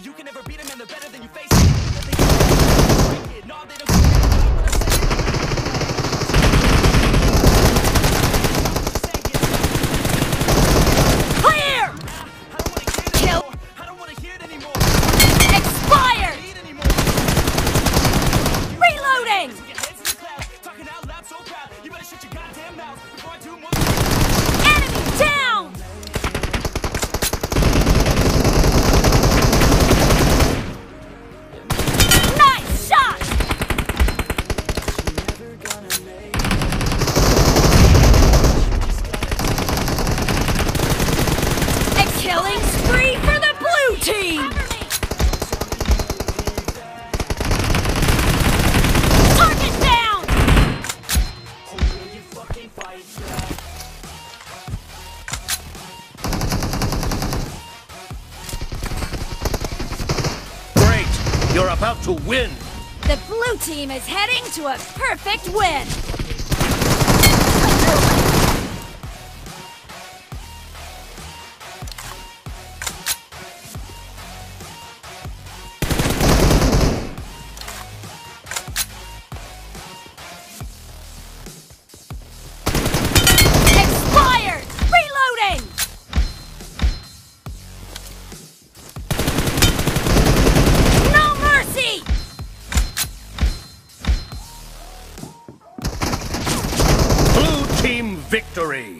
You can never beat them and they're better than you face. You're about to win! The blue team is heading to a perfect win! victory!